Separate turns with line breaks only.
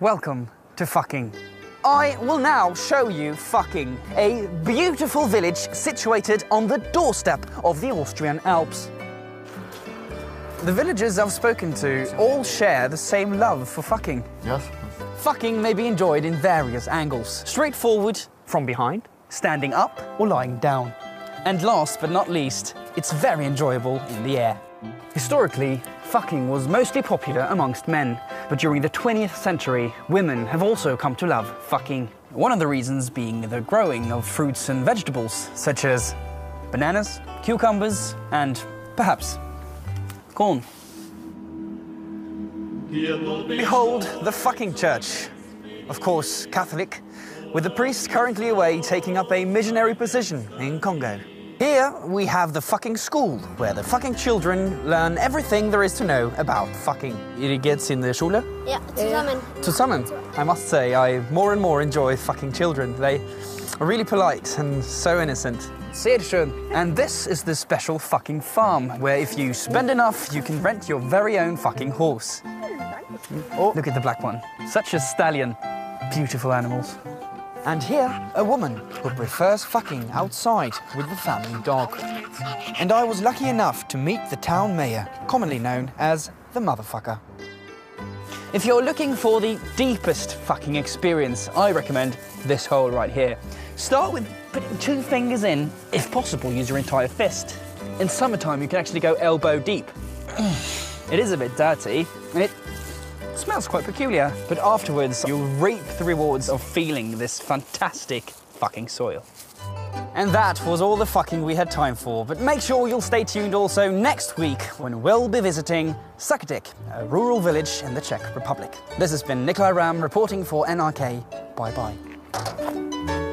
Welcome to fucking. I will now show you fucking a beautiful village situated on the doorstep of the Austrian Alps. The villagers I've spoken to all share the same love for fucking.
Yes.
Fucking may be enjoyed in various angles straightforward, from behind, standing up, or lying down. And last but not least, it's very enjoyable in the air. Historically, fucking was mostly popular amongst men, but during the 20th century, women have also come to love fucking. One of the reasons being the growing of fruits and vegetables, such as bananas, cucumbers, and perhaps corn. Behold the fucking church. Of course, Catholic, with the priest currently away taking up a missionary position in Congo. Here we have the fucking school, where the fucking children learn everything there is to know about fucking. Ihr geht's in der Schule?
Ja, zusammen.
Eh, zusammen. I must say, I more and more enjoy fucking children. They are really polite and so innocent. Sehr schön. And this is the special fucking farm, where if you spend enough, you can rent your very own fucking horse. Oh, look at the black one. Such a stallion. Beautiful animals. And here, a woman who prefers fucking outside with the family dog. And I was lucky enough to meet the town mayor, commonly known as the motherfucker. If you're looking for the deepest fucking experience, I recommend this hole right here. Start with putting two fingers in. If possible, use your entire fist. In summertime, you can actually go elbow deep. it is a bit dirty, and it smells quite peculiar. But afterwards, you'll reap the rewards of feeling this fantastic fucking soil. And that was all the fucking we had time for. But make sure you'll stay tuned also next week when we'll be visiting Sakatik, a rural village in the Czech Republic. This has been Nikolai Ram reporting for NRK. Bye bye.